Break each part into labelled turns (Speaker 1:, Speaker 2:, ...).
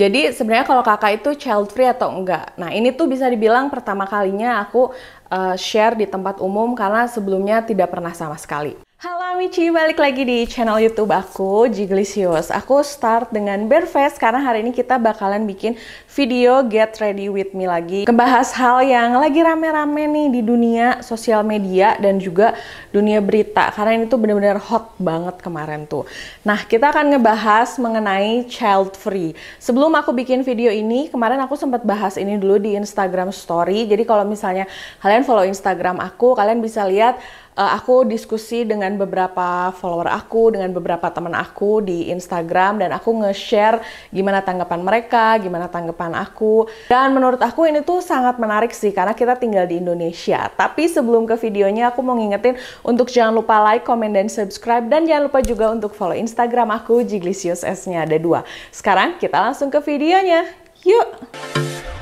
Speaker 1: Jadi sebenarnya kalau kakak itu child free atau enggak? Nah ini tuh bisa dibilang pertama kalinya aku uh, share di tempat umum karena sebelumnya tidak pernah sama sekali. Halo Michi, balik lagi di channel YouTube aku, Jiglisius. Aku start dengan Barefest karena hari ini kita bakalan bikin video Get Ready With Me lagi. Kebahas hal yang lagi rame-rame nih di dunia sosial media dan juga dunia berita. Karena ini tuh bener-bener hot banget kemarin tuh. Nah, kita akan ngebahas mengenai child free. Sebelum aku bikin video ini, kemarin aku sempat bahas ini dulu di Instagram Story. Jadi kalau misalnya kalian follow Instagram aku, kalian bisa lihat uh, aku diskusi dengan beberapa follower aku, dengan beberapa teman aku di Instagram dan aku nge-share gimana tanggapan mereka, gimana tanggapan aku. Dan menurut aku ini tuh sangat menarik sih karena kita tinggal di Indonesia. Tapi sebelum ke videonya aku mau ngingetin untuk jangan lupa like, comment, dan subscribe dan jangan lupa juga untuk follow Instagram aku Jiglisius S-nya ada dua. Sekarang kita langsung ke videonya. Yuk!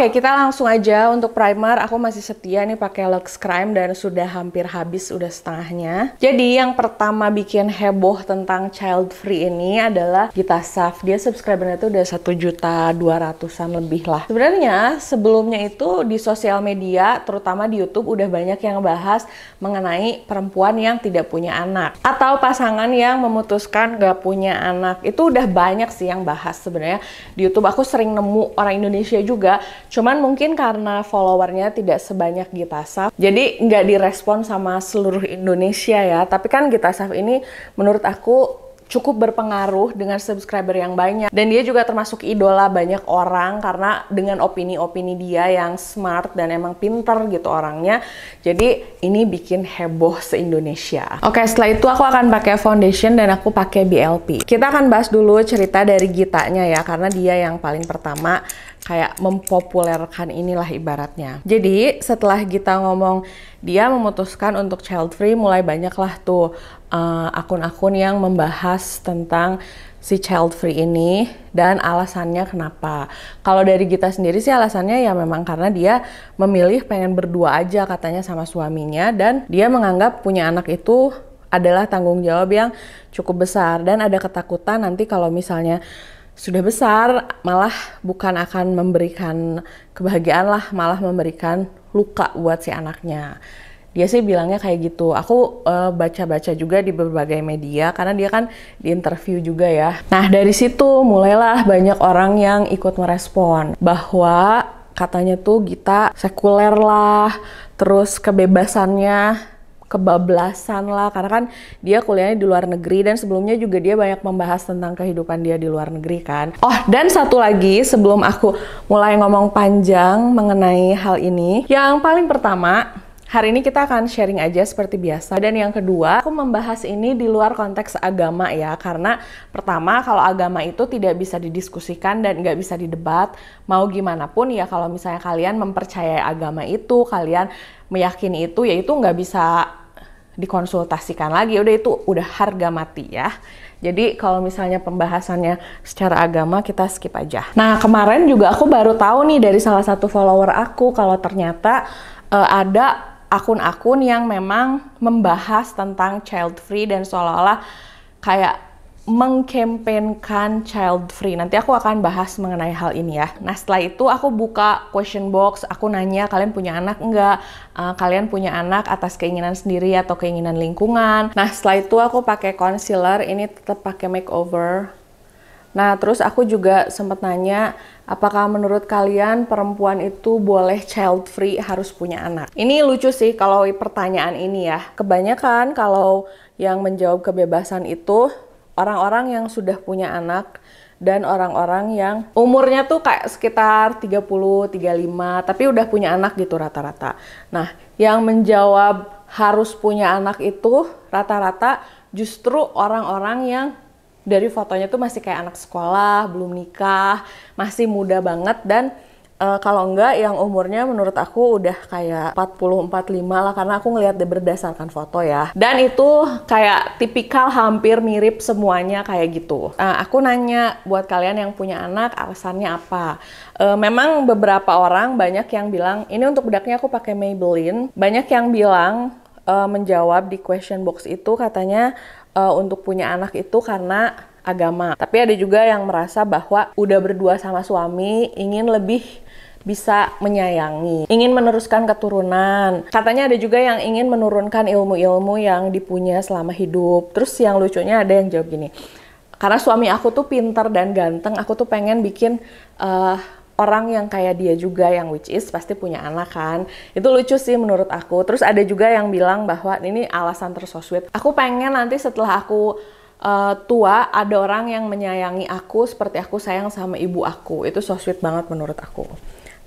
Speaker 1: Oke, kita langsung aja untuk primer. Aku masih setia nih pakai Lux Crime dan sudah hampir habis, udah setengahnya. Jadi yang pertama bikin heboh tentang child free ini adalah Gita Saf. Dia subscribernya tuh udah satu juta dua ratusan lebih lah. Sebenarnya sebelumnya itu di sosial media, terutama di YouTube, udah banyak yang bahas mengenai perempuan yang tidak punya anak atau pasangan yang memutuskan gak punya anak. Itu udah banyak sih yang bahas sebenarnya di YouTube. Aku sering nemu orang Indonesia juga Cuman mungkin karena followernya tidak sebanyak Gitasaf, jadi nggak direspon sama seluruh Indonesia ya. Tapi kan Gitasaf ini menurut aku cukup berpengaruh dengan subscriber yang banyak. Dan dia juga termasuk idola banyak orang karena dengan opini-opini dia yang smart dan emang pinter gitu orangnya. Jadi ini bikin heboh se-Indonesia. Oke setelah itu aku akan pakai foundation dan aku pakai BLP kita akan bahas dulu cerita dari Gitanya ya karena dia yang paling pertama kayak mempopulerkan inilah ibaratnya. Jadi setelah kita ngomong dia memutuskan untuk child free, mulai banyaklah tuh uh, akun-akun yang membahas tentang si child free ini dan alasannya kenapa. Kalau dari kita sendiri sih alasannya ya memang karena dia memilih pengen berdua aja katanya sama suaminya dan dia menganggap punya anak itu adalah tanggung jawab yang cukup besar dan ada ketakutan nanti kalau misalnya sudah besar malah bukan akan memberikan kebahagiaan lah malah memberikan luka buat si anaknya dia sih bilangnya kayak gitu. Aku uh, baca-baca juga di berbagai media karena dia kan di interview juga ya. Nah dari situ mulailah banyak orang yang ikut merespon bahwa katanya tuh Gita sekuler lah terus kebebasannya kebablasan lah. Karena kan dia kuliahnya di luar negeri dan sebelumnya juga dia banyak membahas tentang kehidupan dia di luar negeri kan. Oh, dan satu lagi sebelum aku mulai ngomong panjang mengenai hal ini, yang paling pertama Hari ini kita akan sharing aja seperti biasa. Dan yang kedua, aku membahas ini di luar konteks agama ya. Karena pertama, kalau agama itu tidak bisa didiskusikan dan nggak bisa didebat. Mau gimana pun ya kalau misalnya kalian mempercayai agama itu, kalian meyakini itu, ya itu nggak bisa dikonsultasikan lagi udah itu udah harga mati ya jadi kalau misalnya pembahasannya secara agama kita skip aja nah kemarin juga aku baru tahu nih dari salah satu follower aku kalau ternyata uh, ada akun-akun yang memang membahas tentang child free dan seolah-olah kayak mengkampanyekan child free. Nanti aku akan bahas mengenai hal ini ya. Nah setelah itu aku buka question box, aku nanya kalian punya anak enggak? Uh, kalian punya anak atas keinginan sendiri atau keinginan lingkungan? Nah setelah itu aku pakai concealer, ini tetap pakai makeover. Nah terus aku juga sempat nanya, apakah menurut kalian perempuan itu boleh child free harus punya anak? Ini lucu sih kalau pertanyaan ini ya. Kebanyakan kalau yang menjawab kebebasan itu orang-orang yang sudah punya anak dan orang-orang yang umurnya tuh kayak sekitar 30, 35, tapi udah punya anak gitu rata-rata. Nah, yang menjawab harus punya anak itu rata-rata justru orang-orang yang dari fotonya tuh masih kayak anak sekolah, belum nikah, masih muda banget dan Uh, kalau enggak yang umurnya menurut aku udah kayak 40 45 lah karena aku ngelihat berdasarkan foto ya. Dan itu kayak tipikal hampir mirip semuanya kayak gitu. Uh, aku nanya buat kalian yang punya anak alasannya apa? Uh, memang beberapa orang banyak yang bilang ini untuk bedaknya aku pakai Maybelline. Banyak yang bilang menjawab di question box itu katanya uh, untuk punya anak itu karena agama. Tapi ada juga yang merasa bahwa udah berdua sama suami ingin lebih bisa menyayangi, ingin meneruskan keturunan. Katanya ada juga yang ingin menurunkan ilmu-ilmu yang dipunya selama hidup. Terus yang lucunya ada yang jawab gini, karena suami aku tuh pinter dan ganteng, aku tuh pengen bikin uh, orang yang kayak dia juga yang which is pasti punya anak kan. Itu lucu sih menurut aku. Terus ada juga yang bilang bahwa ini alasan tersosweet aku pengen nanti setelah aku uh, tua ada orang yang menyayangi aku seperti aku sayang sama ibu aku. Itu so sweet banget menurut aku.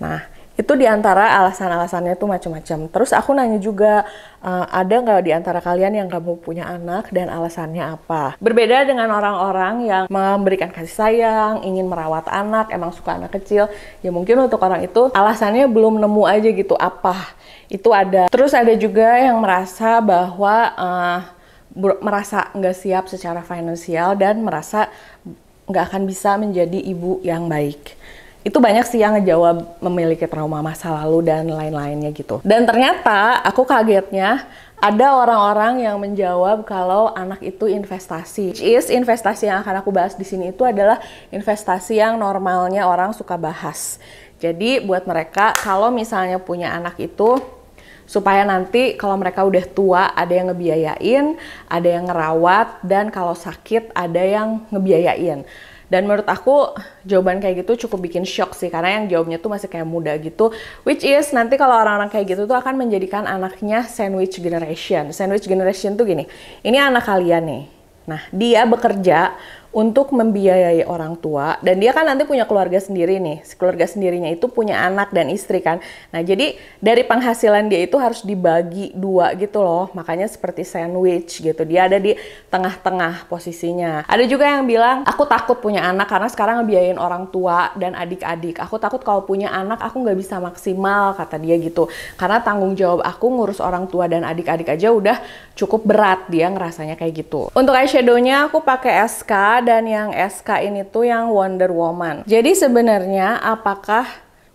Speaker 1: Nah, itu di antara alasan-alasannya tuh macam-macam. Terus aku nanya juga, uh, ada nggak di antara kalian yang kamu punya anak dan alasannya apa? Berbeda dengan orang-orang yang memberikan kasih sayang, ingin merawat anak, emang suka anak kecil, ya mungkin untuk orang itu alasannya belum nemu aja gitu apa itu ada. Terus ada juga yang merasa bahwa uh, merasa nggak siap secara finansial dan merasa nggak akan bisa menjadi ibu yang baik itu banyak sih yang ngejawab memiliki trauma masa lalu dan lain-lainnya gitu. Dan ternyata aku kagetnya ada orang-orang yang menjawab kalau anak itu investasi. Which is investasi yang akan aku bahas di sini itu adalah investasi yang normalnya orang suka bahas. Jadi buat mereka kalau misalnya punya anak itu supaya nanti kalau mereka udah tua ada yang ngebiayain, ada yang ngerawat dan kalau sakit ada yang ngebiayain. Dan menurut aku jawaban kayak gitu cukup bikin shock sih karena yang jawabnya tuh masih kayak muda gitu. Which is nanti kalau orang-orang kayak gitu tuh akan menjadikan anaknya sandwich generation. Sandwich generation tuh gini, ini anak kalian nih. Nah, dia bekerja untuk membiayai orang tua dan dia kan nanti punya keluarga sendiri nih. Keluarga sendirinya itu punya anak dan istri kan. Nah, jadi dari penghasilan dia itu harus dibagi dua gitu loh. Makanya seperti sandwich gitu. Dia ada di tengah-tengah posisinya. Ada juga yang bilang, "Aku takut punya anak karena sekarang ngebiayain orang tua dan adik-adik. Aku takut kalau punya anak aku nggak bisa maksimal," kata dia gitu. Karena tanggung jawab aku ngurus orang tua dan adik-adik aja udah cukup berat dia ngerasanya kayak gitu. Untuk eyeshadownya aku pakai SK dan yang SK ini tuh yang Wonder Woman. Jadi sebenarnya apakah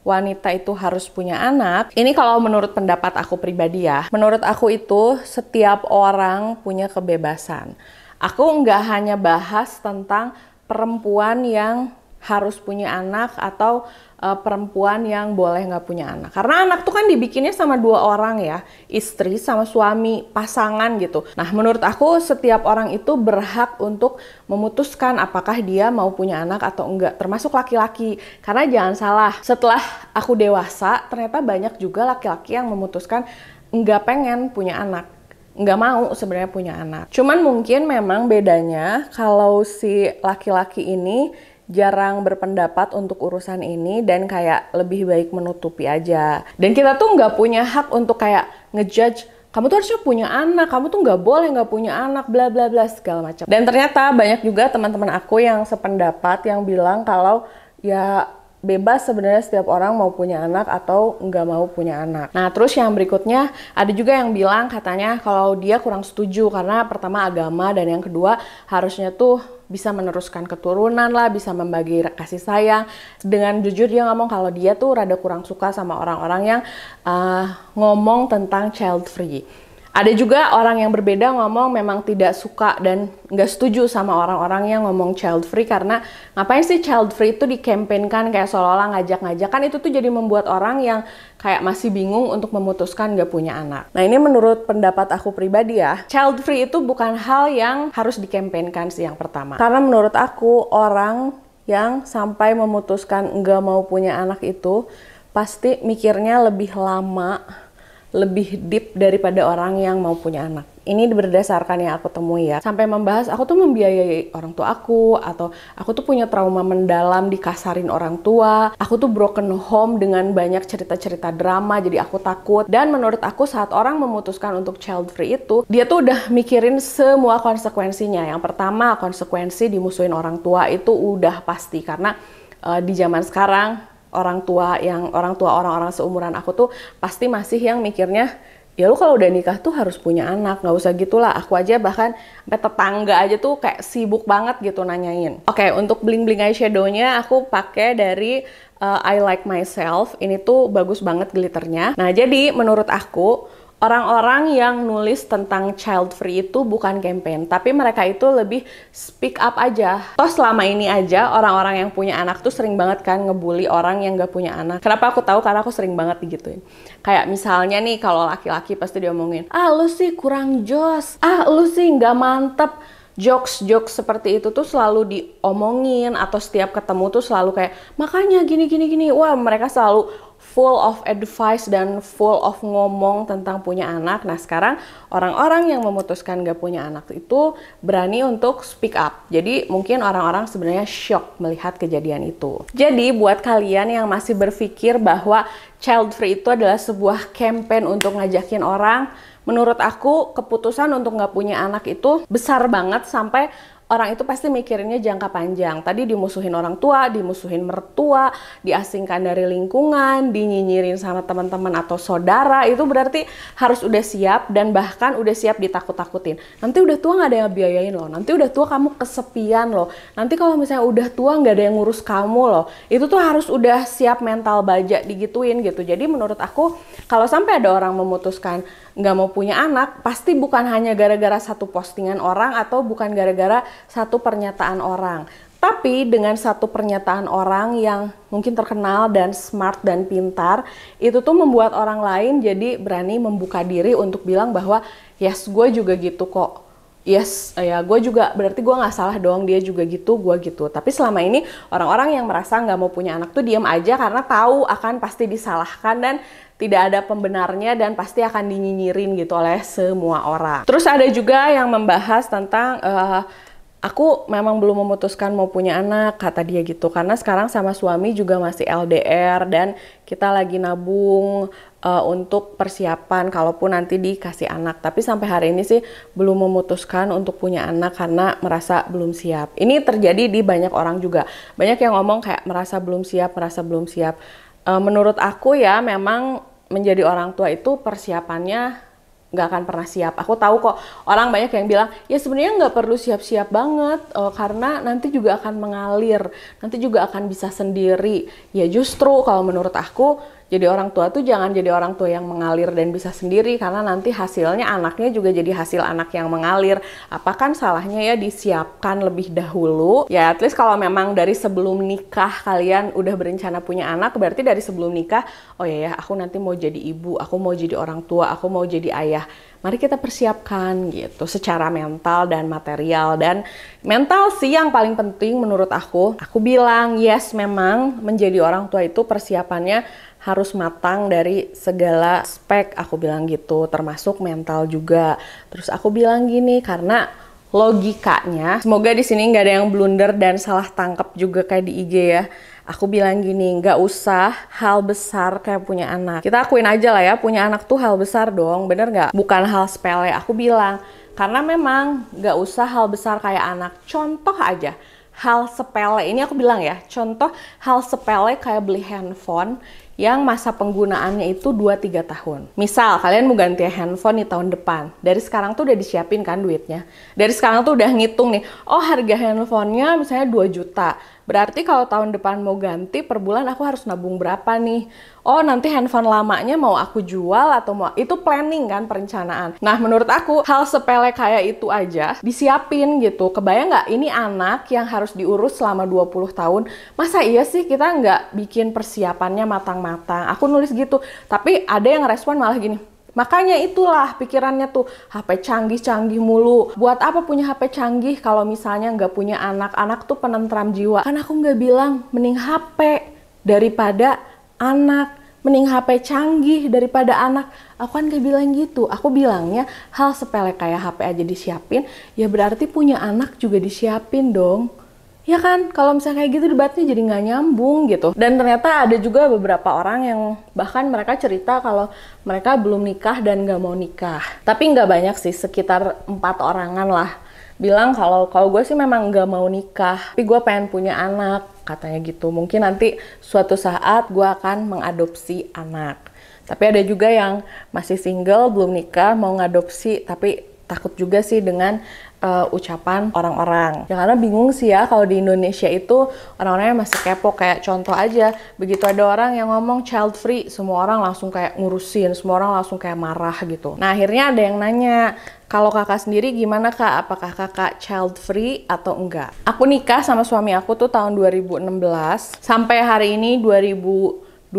Speaker 1: wanita itu harus punya anak? Ini kalau menurut pendapat aku pribadi ya. Menurut aku itu setiap orang punya kebebasan. Aku nggak hanya bahas tentang perempuan yang harus punya anak atau uh, perempuan yang boleh nggak punya anak. Karena anak tuh kan dibikinnya sama dua orang ya, istri sama suami, pasangan gitu. Nah, menurut aku setiap orang itu berhak untuk memutuskan apakah dia mau punya anak atau enggak, termasuk laki-laki. Karena jangan salah, setelah aku dewasa, ternyata banyak juga laki-laki yang memutuskan nggak pengen punya anak nggak mau sebenarnya punya anak. Cuman mungkin memang bedanya kalau si laki-laki ini jarang berpendapat untuk urusan ini dan kayak lebih baik menutupi aja. Dan kita tuh nggak punya hak untuk kayak ngejudge kamu tuh harusnya punya anak, kamu tuh nggak boleh nggak punya anak, bla bla bla segala macam. Dan ternyata banyak juga teman-teman aku yang sependapat yang bilang kalau ya bebas sebenarnya setiap orang mau punya anak atau nggak mau punya anak. Nah terus yang berikutnya ada juga yang bilang katanya kalau dia kurang setuju karena pertama agama dan yang kedua harusnya tuh bisa meneruskan keturunan lah, bisa membagi kasih sayang. Dengan jujur dia ngomong kalau dia tuh rada kurang suka sama orang-orang yang uh, ngomong tentang child free. Ada juga orang yang berbeda ngomong memang tidak suka dan nggak setuju sama orang-orang yang ngomong child free karena ngapain sih child free itu dikempenkan kayak seolah-olah ngajak-ngajak kan itu tuh jadi membuat orang yang kayak masih bingung untuk memutuskan nggak punya anak. Nah ini menurut pendapat aku pribadi ya, child free itu bukan hal yang harus dikempenkan sih yang pertama. Karena menurut aku orang yang sampai memutuskan nggak mau punya anak itu pasti mikirnya lebih lama lebih deep daripada orang yang mau punya anak. Ini berdasarkan yang aku temui ya. Sampai membahas aku tuh membiayai orang tua aku atau aku tuh punya trauma mendalam dikasarin orang tua. Aku tuh broken home dengan banyak cerita-cerita drama jadi aku takut. Dan menurut aku saat orang memutuskan untuk child free itu, dia tuh udah mikirin semua konsekuensinya. Yang pertama, konsekuensi dimusuhin orang tua itu udah pasti karena uh, di zaman sekarang orang tua yang orang tua orang-orang seumuran aku tuh pasti masih yang mikirnya ya lu kalau udah nikah tuh harus punya anak nggak usah gitulah. Aku aja bahkan sampai tetangga aja tuh kayak sibuk banget gitu nanyain. Oke okay, untuk bling bling eyeshadownya aku pakai dari uh, I Like Myself. Ini tuh bagus banget glitternya. Nah jadi menurut aku orang-orang yang nulis tentang child free itu bukan campaign, tapi mereka itu lebih speak up aja. Toh selama ini aja orang-orang yang punya anak tuh sering banget kan ngebully orang yang gak punya anak. Kenapa aku tahu? Karena aku sering banget digituin. Kayak misalnya nih kalau laki-laki pasti diomongin, ah lu sih kurang jos, ah lu sih nggak mantep jokes-jokes seperti itu tuh selalu diomongin atau setiap ketemu tuh selalu kayak makanya gini gini gini wah mereka selalu full of advice dan full of ngomong tentang punya anak. Nah sekarang orang-orang yang memutuskan gak punya anak itu berani untuk speak up. Jadi mungkin orang-orang sebenarnya shock melihat kejadian itu. Jadi buat kalian yang masih berpikir bahwa child free itu adalah sebuah campaign untuk ngajakin orang, menurut aku keputusan untuk nggak punya anak itu besar banget sampai orang itu pasti mikirinnya jangka panjang. Tadi dimusuhin orang tua, dimusuhin mertua, diasingkan dari lingkungan, dinyinyirin sama teman-teman atau saudara, itu berarti harus udah siap dan bahkan udah siap ditakut-takutin. Nanti udah tua nggak ada yang biayain loh, nanti udah tua kamu kesepian loh, nanti kalau misalnya udah tua nggak ada yang ngurus kamu loh, itu tuh harus udah siap mental baja digituin gitu. Jadi menurut aku kalau sampai ada orang memutuskan nggak mau punya anak, pasti bukan hanya gara-gara satu postingan orang atau bukan gara-gara satu pernyataan orang. Tapi dengan satu pernyataan orang yang mungkin terkenal dan smart dan pintar, itu tuh membuat orang lain jadi berani membuka diri untuk bilang bahwa yes gue juga gitu kok. Yes, ya gue juga berarti gue nggak salah doang dia juga gitu, gue gitu. Tapi selama ini orang-orang yang merasa nggak mau punya anak tuh diam aja karena tahu akan pasti disalahkan dan tidak ada pembenarnya dan pasti akan dinyinyirin gitu oleh semua orang. Terus ada juga yang membahas tentang uh, aku memang belum memutuskan mau punya anak kata dia gitu. Karena sekarang sama suami juga masih LDR dan kita lagi nabung uh, untuk persiapan kalaupun nanti dikasih anak. Tapi sampai hari ini sih belum memutuskan untuk punya anak karena merasa belum siap. Ini terjadi di banyak orang juga. Banyak yang ngomong kayak merasa belum siap merasa belum siap. Uh, menurut aku ya memang menjadi orang tua itu persiapannya nggak akan pernah siap. Aku tahu kok orang banyak yang bilang ya sebenarnya nggak perlu siap-siap banget uh, karena nanti juga akan mengalir, nanti juga akan bisa sendiri. Ya justru kalau menurut aku jadi orang tua tuh jangan jadi orang tua yang mengalir dan bisa sendiri karena nanti hasilnya anaknya juga jadi hasil anak yang mengalir. Apa kan salahnya ya disiapkan lebih dahulu? Ya at least kalau memang dari sebelum nikah kalian udah berencana punya anak berarti dari sebelum nikah oh ya ya aku nanti mau jadi ibu, aku mau jadi orang tua, aku mau jadi ayah. Mari kita persiapkan gitu secara mental dan material dan mental sih yang paling penting menurut aku. Aku bilang yes memang menjadi orang tua itu persiapannya harus matang dari segala spek. Aku bilang gitu termasuk mental juga. Terus aku bilang gini karena logikanya semoga di sini nggak ada yang blunder dan salah tangkap juga kayak di IG ya. Aku bilang gini nggak usah hal besar kayak punya anak. Kita akuin aja lah ya punya anak tuh hal besar dong bener nggak? Bukan hal sepele aku bilang. Karena memang nggak usah hal besar kayak anak. Contoh aja hal sepele. Ini aku bilang ya contoh hal sepele kayak beli handphone yang masa penggunaannya itu 2-3 tahun. Misal kalian mau ganti handphone di tahun depan, dari sekarang tuh udah disiapin kan duitnya. Dari sekarang tuh udah ngitung nih, oh harga handphonenya misalnya 2 juta. Berarti kalau tahun depan mau ganti per bulan aku harus nabung berapa nih? Oh nanti handphone lamanya mau aku jual atau mau itu planning kan perencanaan. Nah menurut aku hal sepele kayak itu aja disiapin gitu. Kebayang nggak ini anak yang harus diurus selama 20 tahun. Masa iya sih kita nggak bikin persiapannya matang-matang? Aku nulis gitu. Tapi ada yang respon malah gini, Makanya itulah pikirannya tuh HP canggih-canggih mulu. Buat apa punya HP canggih kalau misalnya nggak punya anak? Anak tuh penentram jiwa. Kan aku nggak bilang mending HP daripada anak. Mending HP canggih daripada anak. Aku kan gak bilang gitu. Aku bilangnya hal sepele kayak HP aja disiapin, ya berarti punya anak juga disiapin dong ya kan kalau misalnya kayak gitu debatnya jadi nggak nyambung gitu dan ternyata ada juga beberapa orang yang bahkan mereka cerita kalau mereka belum nikah dan nggak mau nikah tapi nggak banyak sih sekitar empat orangan lah bilang kalau kalau gue sih memang nggak mau nikah tapi gue pengen punya anak katanya gitu. Mungkin nanti suatu saat gue akan mengadopsi anak. Tapi ada juga yang masih single, belum nikah, mau ngadopsi, tapi takut juga sih dengan uh, ucapan orang-orang. Ya karena bingung sih ya kalau di Indonesia itu orang-orangnya masih kepo kayak contoh aja begitu ada orang yang ngomong child free semua orang langsung kayak ngurusin, semua orang langsung kayak marah gitu. Nah akhirnya ada yang nanya kalau kakak sendiri gimana kak? Apakah kakak child free atau enggak? Aku nikah sama suami aku tuh tahun 2016 sampai hari ini 2021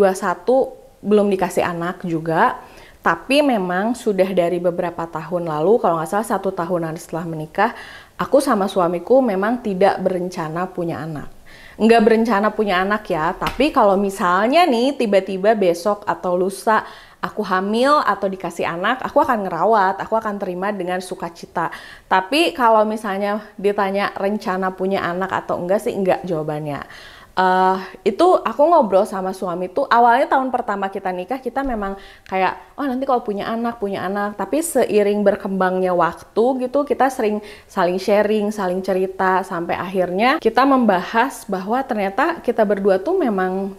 Speaker 1: belum dikasih anak juga tapi memang sudah dari beberapa tahun lalu, kalau nggak salah satu tahunan setelah menikah, aku sama suamiku memang tidak berencana punya anak. Nggak berencana punya anak ya, tapi kalau misalnya nih tiba-tiba besok atau lusa aku hamil atau dikasih anak, aku akan ngerawat, aku akan terima dengan sukacita. Tapi kalau misalnya ditanya rencana punya anak atau enggak sih enggak jawabannya uh, itu aku ngobrol sama suami tuh awalnya tahun pertama kita nikah kita memang kayak oh nanti kalau punya anak punya anak. Tapi seiring berkembangnya waktu gitu kita sering saling sharing saling cerita sampai akhirnya kita membahas bahwa ternyata kita berdua tuh memang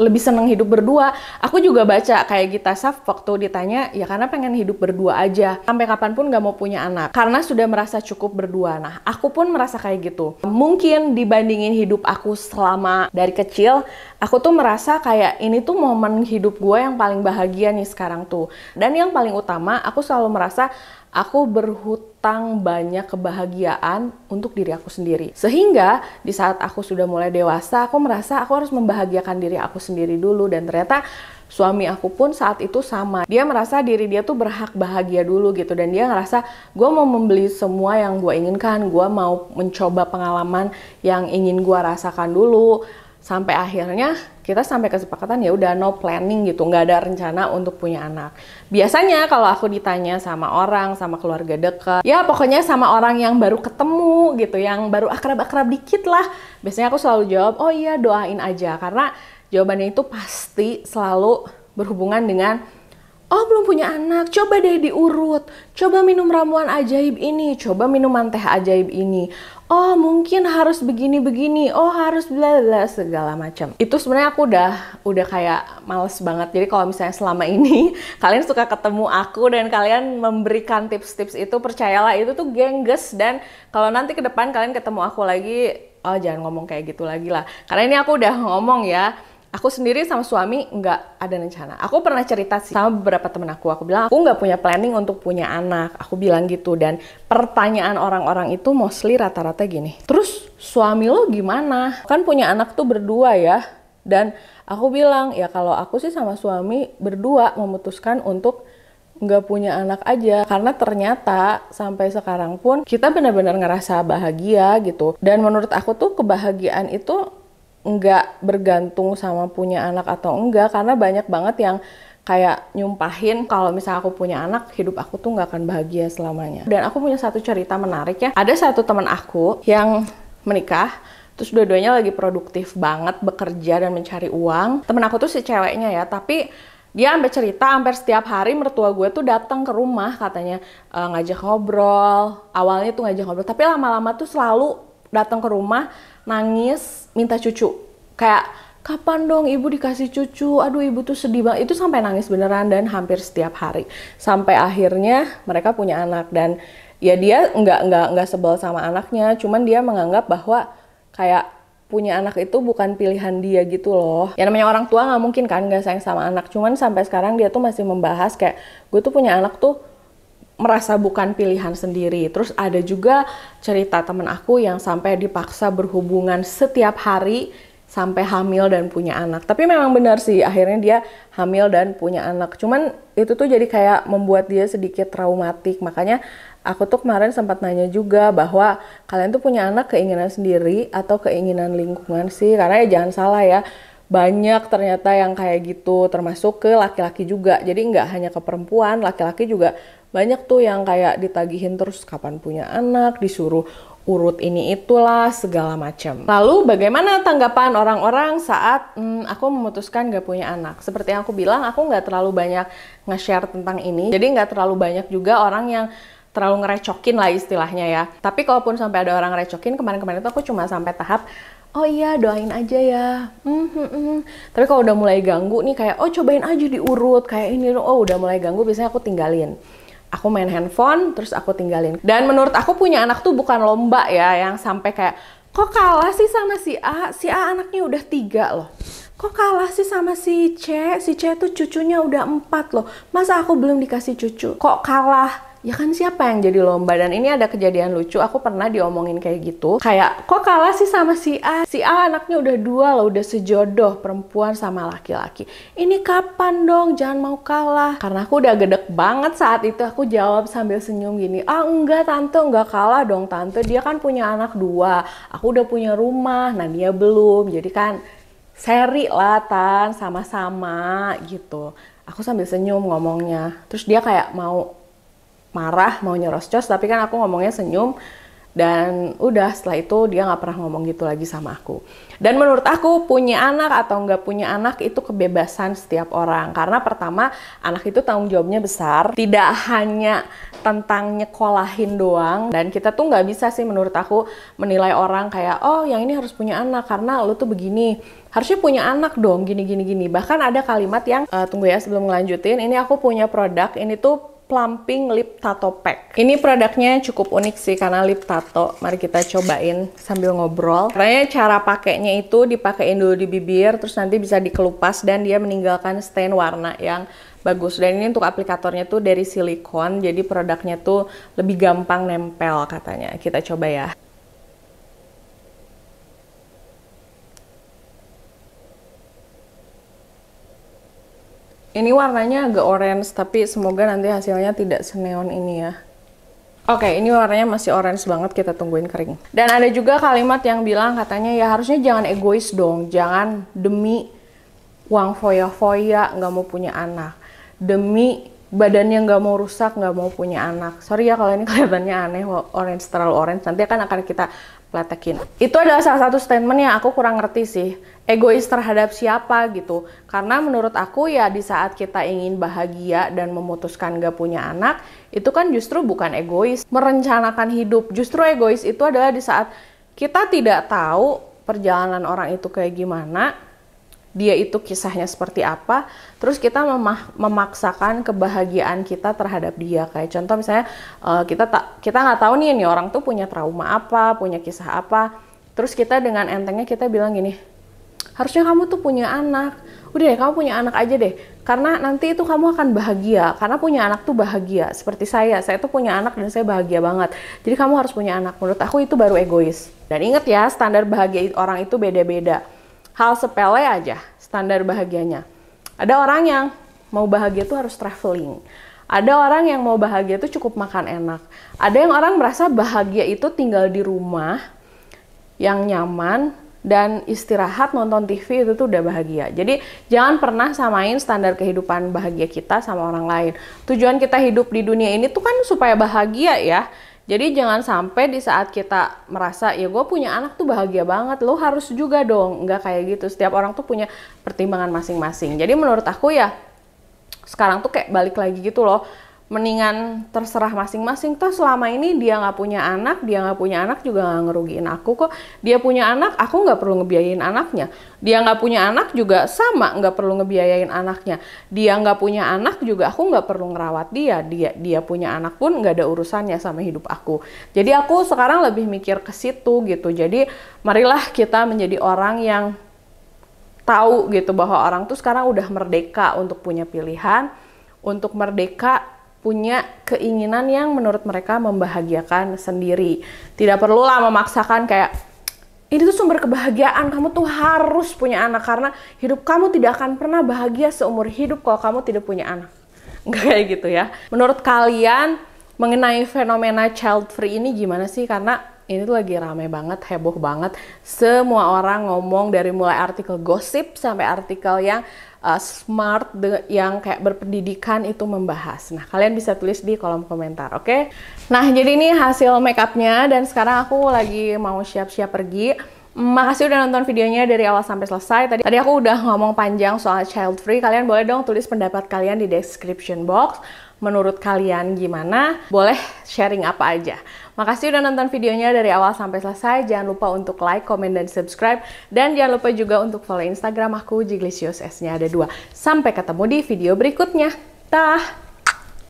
Speaker 1: lebih seneng hidup berdua. Aku juga baca kayak Gita Saf waktu ditanya, ya karena pengen hidup berdua aja. Sampai kapan pun gak mau punya anak. Karena sudah merasa cukup berdua. Nah, aku pun merasa kayak gitu. Mungkin dibandingin hidup aku selama dari kecil, aku tuh merasa kayak ini tuh momen hidup gue yang paling bahagia nih sekarang tuh. Dan yang paling utama, aku selalu merasa aku berhutang banyak kebahagiaan untuk diri aku sendiri. Sehingga di saat aku sudah mulai dewasa, aku merasa aku harus membahagiakan diri aku sendiri dulu dan ternyata suami aku pun saat itu sama. Dia merasa diri dia tuh berhak bahagia dulu gitu dan dia ngerasa gue mau membeli semua yang gue inginkan, gue mau mencoba pengalaman yang ingin gue rasakan dulu sampai akhirnya kita sampai kesepakatan ya udah no planning gitu. Nggak ada rencana untuk punya anak. Biasanya kalau aku ditanya sama orang sama keluarga dekat ya pokoknya sama orang yang baru ketemu gitu yang baru akrab-akrab dikit lah. Biasanya aku selalu jawab oh iya doain aja. Karena jawabannya itu pasti selalu berhubungan dengan Oh belum punya anak, coba deh diurut. Coba minum ramuan ajaib ini, coba minuman teh ajaib ini. Oh mungkin harus begini-begini, oh harus bla bla segala macam. Itu sebenarnya aku udah udah kayak males banget. Jadi kalau misalnya selama ini kalian suka ketemu aku dan kalian memberikan tips-tips itu, percayalah itu tuh gengges dan kalau nanti ke depan kalian ketemu aku lagi, oh jangan ngomong kayak gitu lagi lah. Karena ini aku udah ngomong ya Aku sendiri sama suami nggak ada rencana. Aku pernah cerita sih sama beberapa temen aku. Aku bilang aku nggak punya planning untuk punya anak. Aku bilang gitu dan pertanyaan orang-orang itu mostly rata-rata gini. Terus suami lo gimana? Kan punya anak tuh berdua ya. Dan aku bilang ya kalau aku sih sama suami berdua memutuskan untuk nggak punya anak aja karena ternyata sampai sekarang pun kita benar-benar ngerasa bahagia gitu dan menurut aku tuh kebahagiaan itu nggak bergantung sama punya anak atau enggak karena banyak banget yang kayak nyumpahin kalau misalnya aku punya anak hidup aku tuh nggak akan bahagia selamanya. Dan aku punya satu cerita menarik ya. Ada satu teman aku yang menikah terus dua-duanya lagi produktif banget bekerja dan mencari uang. Temen aku tuh si ceweknya ya tapi dia sampai cerita hampir setiap hari mertua gue tuh datang ke rumah katanya e, ngajak ngobrol. Awalnya tuh ngajak ngobrol tapi lama-lama tuh selalu datang ke rumah nangis minta cucu. Kayak kapan dong ibu dikasih cucu? Aduh ibu tuh sedih banget. Itu sampai nangis beneran dan hampir setiap hari. Sampai akhirnya mereka punya anak dan ya dia nggak nggak nggak sebel sama anaknya. Cuman dia menganggap bahwa kayak punya anak itu bukan pilihan dia gitu loh. Ya namanya orang tua nggak mungkin kan nggak sayang sama anak. Cuman sampai sekarang dia tuh masih membahas kayak gue tuh punya anak tuh merasa bukan pilihan sendiri. Terus ada juga cerita temen aku yang sampai dipaksa berhubungan setiap hari sampai hamil dan punya anak. Tapi memang benar sih, akhirnya dia hamil dan punya anak. Cuman itu tuh jadi kayak membuat dia sedikit traumatik. Makanya aku tuh kemarin sempat nanya juga bahwa kalian tuh punya anak keinginan sendiri atau keinginan lingkungan sih. Karena ya jangan salah ya, banyak ternyata yang kayak gitu, termasuk ke laki-laki juga. Jadi nggak hanya ke perempuan, laki-laki juga banyak tuh yang kayak ditagihin terus kapan punya anak, disuruh urut ini itulah segala macam. Lalu bagaimana tanggapan orang-orang saat hmm, aku memutuskan gak punya anak? Seperti yang aku bilang, aku nggak terlalu banyak nge-share tentang ini, jadi nggak terlalu banyak juga orang yang terlalu ngerecokin lah istilahnya ya. Tapi kalaupun sampai ada orang ngerecokin, kemarin-kemarin itu aku cuma sampai tahap oh iya doain aja ya. Hmm, hmm, hmm. tapi kalau udah mulai ganggu nih kayak oh cobain aja diurut. Kayak ini oh udah mulai ganggu biasanya aku tinggalin. Aku main handphone terus aku tinggalin. Dan menurut aku punya anak tuh bukan lomba ya yang sampai kayak kok kalah sih sama si A? Si A anaknya udah tiga loh. Kok kalah sih sama si C? Si C tuh cucunya udah empat loh. Masa aku belum dikasih cucu? Kok kalah ya kan siapa yang jadi lomba? Dan ini ada kejadian lucu aku pernah diomongin kayak gitu. Kayak kok kalah sih sama si A? Si A anaknya udah dua loh udah sejodoh perempuan sama laki-laki. Ini kapan dong? Jangan mau kalah. Karena aku udah gedek banget saat itu. Aku jawab sambil senyum gini ah enggak tante enggak kalah dong tante. Dia kan punya anak dua. Aku udah punya rumah. Nah dia belum. Jadi kan seri lah tan sama-sama gitu. Aku sambil senyum ngomongnya. Terus dia kayak mau marah mau nyerocos tapi kan aku ngomongnya senyum. Dan udah setelah itu dia nggak pernah ngomong gitu lagi sama aku. Dan menurut aku punya anak atau nggak punya anak itu kebebasan setiap orang. Karena pertama anak itu tanggung jawabnya besar. Tidak hanya tentang nyekolahin doang. Dan kita tuh nggak bisa sih menurut aku menilai orang kayak oh yang ini harus punya anak karena lo tuh begini. Harusnya punya anak dong gini gini gini. Bahkan ada kalimat yang uh, tunggu ya sebelum ngelanjutin. Ini aku punya produk ini tuh Plumping Lip Tattoo Pack. Ini produknya cukup unik sih karena lip tato. Mari kita cobain sambil ngobrol. Karena cara pakainya itu dipakein dulu di bibir, terus nanti bisa dikelupas dan dia meninggalkan stain warna yang bagus. Dan ini untuk aplikatornya tuh dari silikon, jadi produknya tuh lebih gampang nempel katanya. Kita coba ya. Ini warnanya agak orange, tapi semoga nanti hasilnya tidak seneon ini ya. Oke, okay, ini warnanya masih orange banget, kita tungguin kering. Dan ada juga kalimat yang bilang katanya ya harusnya jangan egois dong, jangan demi uang foya-foya nggak mau punya anak. Demi badannya nggak mau rusak, nggak mau punya anak. Sorry ya kalau ini kelihatannya aneh, orange terlalu orange. Nanti akan akan kita pletekin. Itu adalah salah satu statement yang aku kurang ngerti sih. Egois terhadap siapa gitu. Karena menurut aku ya di saat kita ingin bahagia dan memutuskan gak punya anak, itu kan justru bukan egois. Merencanakan hidup. Justru egois itu adalah di saat kita tidak tahu perjalanan orang itu kayak gimana, dia itu kisahnya seperti apa, terus kita memaksakan kebahagiaan kita terhadap dia. Kayak contoh misalnya uh, kita tak kita nggak tahu nih nih orang tuh punya trauma apa, punya kisah apa, terus kita dengan entengnya kita bilang gini, harusnya kamu tuh punya anak, udah deh kamu punya anak aja deh, karena nanti itu kamu akan bahagia, karena punya anak tuh bahagia. Seperti saya, saya tuh punya anak dan saya bahagia banget. Jadi kamu harus punya anak. Menurut aku itu baru egois. Dan inget ya, standar bahagia orang itu beda-beda hal sepele aja standar bahagianya. Ada orang yang mau bahagia tuh harus traveling. Ada orang yang mau bahagia tuh cukup makan enak. Ada yang orang merasa bahagia itu tinggal di rumah yang nyaman dan istirahat nonton TV itu tuh udah bahagia. Jadi jangan pernah samain standar kehidupan bahagia kita sama orang lain. Tujuan kita hidup di dunia ini tuh kan supaya bahagia ya. Jadi jangan sampai di saat kita merasa ya gue punya anak tuh bahagia banget, lo harus juga dong, nggak kayak gitu. Setiap orang tuh punya pertimbangan masing-masing. Jadi menurut aku ya sekarang tuh kayak balik lagi gitu loh mendingan terserah masing-masing. Toh selama ini dia nggak punya anak dia nggak punya anak juga nggak ngerugiin aku kok. Dia punya anak aku nggak perlu ngebiayain anaknya. Dia nggak punya anak juga sama nggak perlu ngebiayain anaknya. Dia nggak punya anak juga aku nggak perlu ngerawat dia. Dia dia punya anak pun nggak ada urusannya sama hidup aku. Jadi aku sekarang lebih mikir ke situ gitu. Jadi marilah kita menjadi orang yang tahu gitu bahwa orang tuh sekarang udah merdeka untuk punya pilihan untuk merdeka punya keinginan yang menurut mereka membahagiakan sendiri. Tidak perlulah memaksakan kayak ini tuh sumber kebahagiaan, kamu tuh harus punya anak karena hidup kamu tidak akan pernah bahagia seumur hidup kalau kamu tidak punya anak. Enggak kayak gitu ya. Menurut kalian mengenai fenomena child free ini gimana sih? Karena ini tuh lagi rame banget, heboh banget. Semua orang ngomong dari mulai artikel gosip sampai artikel yang uh, smart yang kayak berpendidikan itu membahas. Nah, kalian bisa tulis di kolom komentar, oke? Okay? Nah, jadi ini hasil makeupnya dan sekarang aku lagi mau siap-siap pergi. Makasih udah nonton videonya dari awal sampai selesai. Tadi, tadi aku udah ngomong panjang soal child free. Kalian boleh dong tulis pendapat kalian di description box. Menurut kalian gimana? Boleh sharing apa aja. Makasih udah nonton videonya dari awal sampai selesai. Jangan lupa untuk like, komen, dan subscribe. Dan jangan lupa juga untuk follow Instagram aku, Jiglisius S-nya ada dua. Sampai ketemu di video berikutnya. Dah!